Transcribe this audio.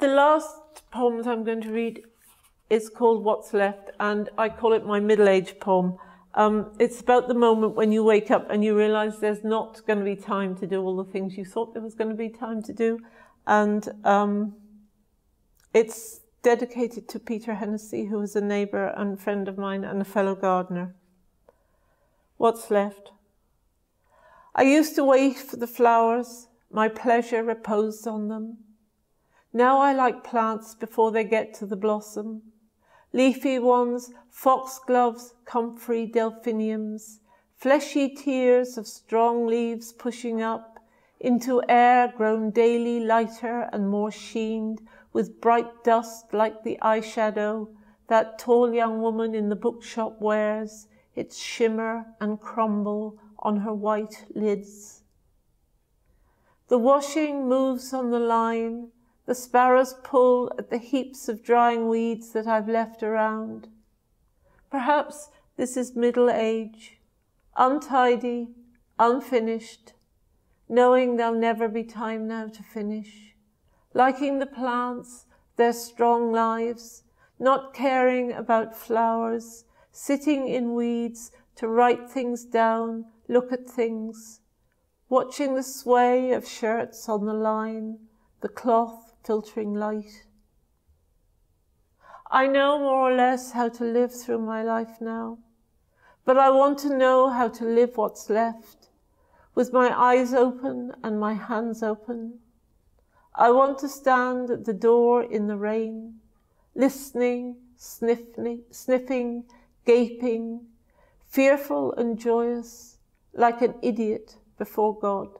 The last poem that I'm going to read is called What's Left, and I call it my middle age poem. Um, it's about the moment when you wake up and you realize there's not going to be time to do all the things you thought there was going to be time to do. And um, it's dedicated to Peter Hennessy, who is a neighbour and friend of mine and a fellow gardener. What's left? I used to wait for the flowers, my pleasure reposed on them. Now I like plants before they get to the blossom. Leafy ones, foxgloves, comfrey delphiniums, fleshy tiers of strong leaves pushing up into air grown daily lighter and more sheened with bright dust like the eyeshadow that tall young woman in the bookshop wears, its shimmer and crumble on her white lids. The washing moves on the line, the sparrows pull at the heaps of drying weeds that I've left around. Perhaps this is middle age, untidy, unfinished, knowing there'll never be time now to finish, liking the plants, their strong lives, not caring about flowers, sitting in weeds to write things down, look at things, watching the sway of shirts on the line, the cloth filtering light. I know more or less how to live through my life now, but I want to know how to live what's left with my eyes open and my hands open. I want to stand at the door in the rain, listening, sniffing, sniffing, gaping, fearful and joyous, like an idiot before God.